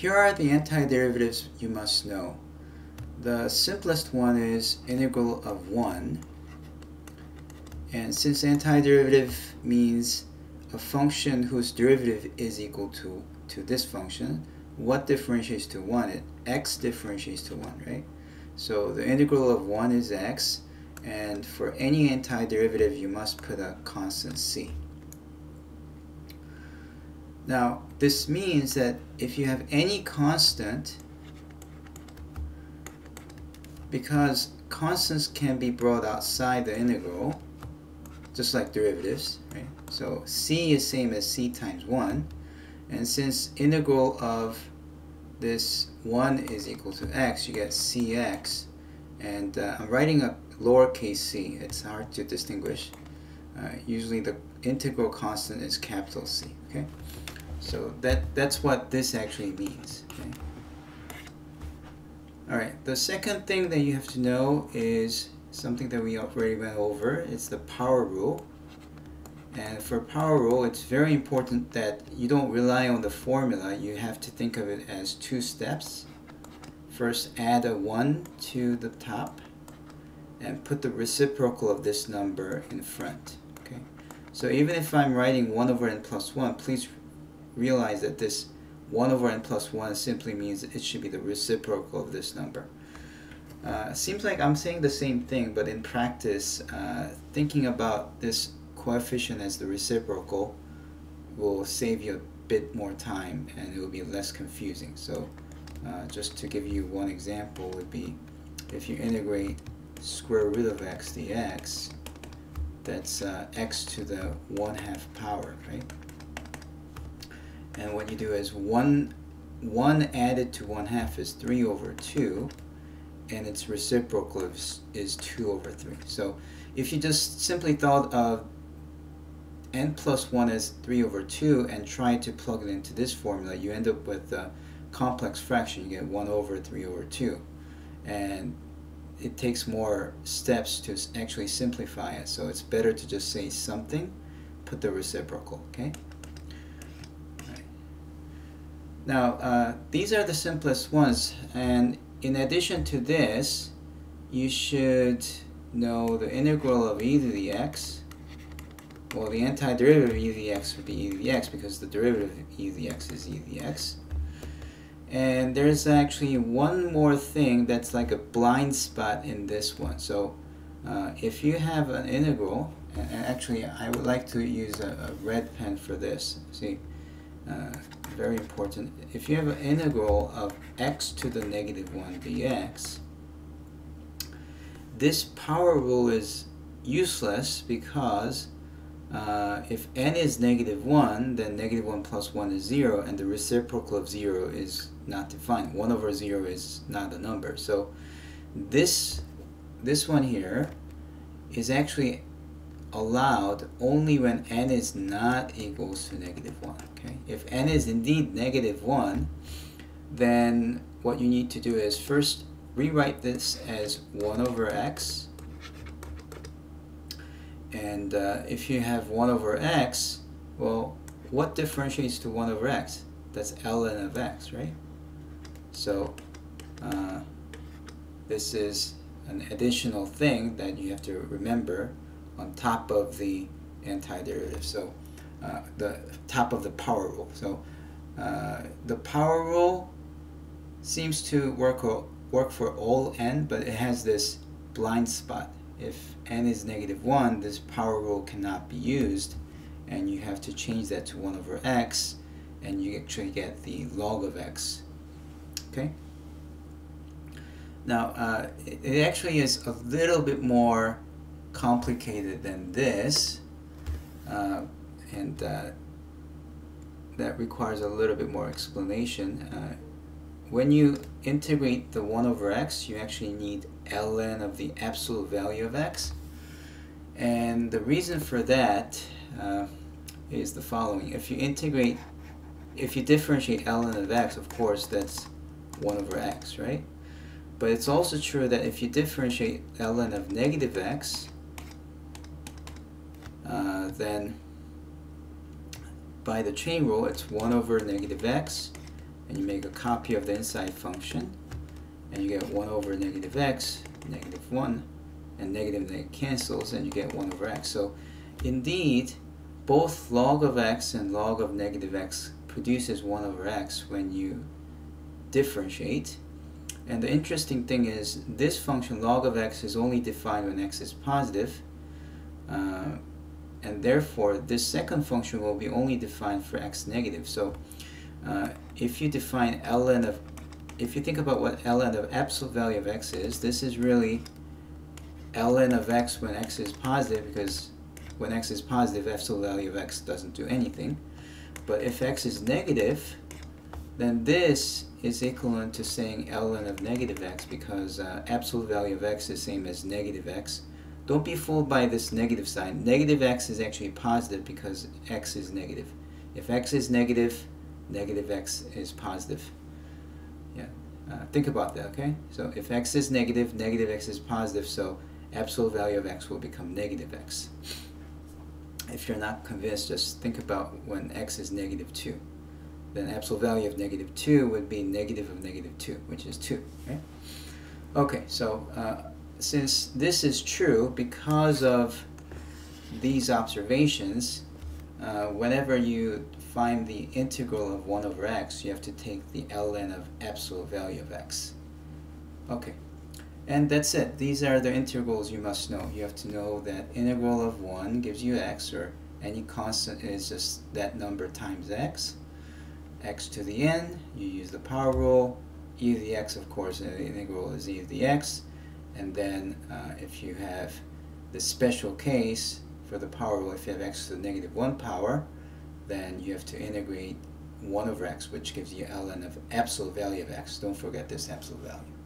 here are the antiderivatives you must know. The simplest one is integral of 1. And since antiderivative means a function whose derivative is equal to, to this function, what differentiates to 1? It, x differentiates to 1, right? So the integral of 1 is x, and for any antiderivative you must put a constant c. Now this means that if you have any constant, because constants can be brought outside the integral, just like derivatives, right? So c is same as c times 1, and since integral of this 1 is equal to x, you get cx, and uh, I'm writing a lowercase c, it's hard to distinguish. Uh, usually the integral constant is capital C, okay? So that, that's what this actually means, okay? Alright, the second thing that you have to know is something that we already went over. It's the power rule. And for power rule, it's very important that you don't rely on the formula. You have to think of it as two steps. First, add a 1 to the top and put the reciprocal of this number in front. Okay. So even if I'm writing 1 over n plus 1, please realize that this 1 over n plus 1 simply means it should be the reciprocal of this number. Uh, seems like I'm saying the same thing, but in practice, uh, thinking about this coefficient as the reciprocal will save you a bit more time and it will be less confusing. So uh, just to give you one example would be if you integrate square root of x dx, that's uh, x to the 1 half power, right? And what you do is 1, 1 added to 1 half is 3 over 2 and its reciprocal is, is 2 over 3. So if you just simply thought of n plus 1 as 3 over 2 and try to plug it into this formula, you end up with a complex fraction. You get 1 over 3 over 2. And it takes more steps to actually simplify it. So it's better to just say something, put the reciprocal, okay? Now, uh, these are the simplest ones, and in addition to this, you should know the integral of e to the x. Well, the antiderivative of e to the x would be e to the x because the derivative of e to the x is e to the x. And there's actually one more thing that's like a blind spot in this one. So uh, if you have an integral, and actually I would like to use a, a red pen for this. See, uh, very important. If you have an integral of x to the negative 1 dx, this power rule is useless because uh, if n is negative 1, then negative 1 plus 1 is 0, and the reciprocal of 0 is not defined. 1 over 0 is not a number. So this, this one here is actually allowed only when n is not equals to negative 1. Okay? If n is indeed negative 1, then what you need to do is first rewrite this as 1 over x. And uh, if you have 1 over x, well, what differentiates to 1 over x? That's ln of x, right? So uh, this is an additional thing that you have to remember on top of the antiderivative. So uh, the top of the power rule. So uh, the power rule seems to work work for all n, but it has this blind spot. If n is negative 1, this power rule cannot be used, and you have to change that to 1 over x, and you actually get the log of x. Okay? Now, uh, it, actually is a little bit more complicated than this, uh, and uh, that requires a little bit more explanation. Uh, when you integrate the 1 over x, you actually need ln of the absolute value of x. And the reason for that uh, is the following. If you integrate, if you differentiate ln of x, of course, that's 1 over x, right? But it's also true that if you differentiate ln of negative x, uh, then by the chain rule it's 1 over negative x and you make a copy of the inside function and you get 1 over negative x, negative 1, and negative negative cancels and you get 1 over x. So indeed, both log of x and log of negative x produces 1 over x when you differentiate. And the interesting thing is this function log of x is only defined when x is positive. Uh, and therefore this second function will be only defined for x negative. So uh, if you define ln of, if you think about what ln of absolute value of x is, this is really ln of x when x is positive because when x is positive, absolute value of x doesn't do anything. But if x is negative, then this is equivalent to saying ln of negative x because uh, absolute value of x is same as negative x. Don't be fooled by this negative sign. Negative x is actually positive because x is negative. If x is negative, negative x is positive. Yeah, uh, think about that, okay? So if x is negative, negative x is positive, so absolute value of x will become negative x. If you're not convinced, just think about when x is negative 2. Then absolute value of negative 2 would be negative of negative 2, which is 2. Right? Okay, so uh, since this is true, because of these observations, uh, whenever you find the integral of 1 over x, you have to take the ln of absolute value of x. Okay. And that's it. These are the integrals you must know. You have to know that integral of 1 gives you x, or any constant is just that number times x. x to the n, you use the power rule. e to the x, of course, the integral is e to the x. And then uh, if you have the special case for the power if you have x to the negative 1 power, then you have to integrate 1 over x, which gives you ln of absolute value of x. Don't forget this absolute value.